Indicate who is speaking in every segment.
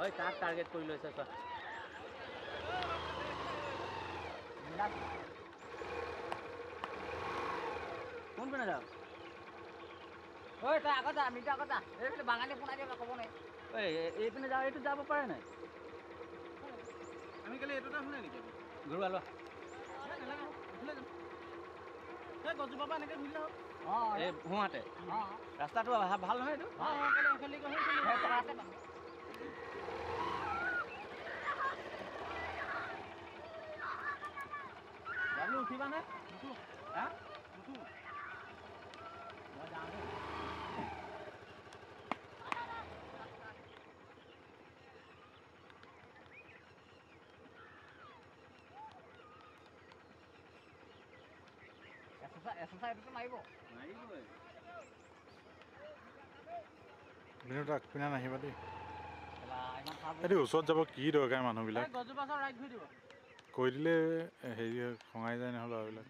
Speaker 1: ঐ তাক টাৰ্গেট কৰি লৈছে চোৱা কোন পিনে যাওঁ? ঐ তই আগত যা আমিতো আগত যা এইফালে বাঙালী শুনাই দিয়ক ক'ব নাই। ঐ এই- এইপিনে যাওঁ এইটো যাব পাৰে নাই?
Speaker 2: আমি কালি এইটোতে শুনে নেকি? এই এই পৰা এনেকৈ ঘূৰিলে হ'ল।
Speaker 1: অঁ এই সোঁহাতে
Speaker 3: অঁ।
Speaker 1: ৰাস্তাটো ভা- ভাল নহয় এইটো?
Speaker 2: Dám luôn khi bắn
Speaker 1: đấy. Một chút. Đá.
Speaker 2: Một chút. Đó đá đấy. Essa sai, essa
Speaker 3: sai do meio,
Speaker 2: bom.
Speaker 4: Aí, velho. Menino tá comendo
Speaker 3: na riba dele.
Speaker 4: এইটো ওচৰত যাব কি দৰকাৰ মানুহবিলাক?
Speaker 2: দিব।
Speaker 4: কৈ দিলে হেৰি খঙাই যায় নহয় ল'ৰাবিলাক।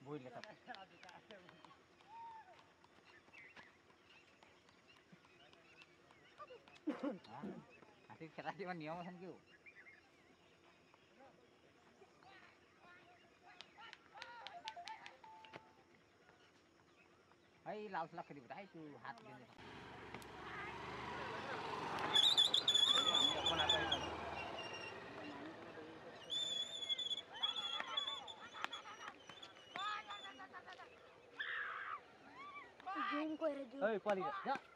Speaker 3: বহিলে খেলা কিবা নিয়ম আছে নেকি ấy lau lắc cái điều đấy chú hạt cái
Speaker 1: này con hạt đây
Speaker 5: Jom kau rejum.
Speaker 1: Hey, kuali. Ya.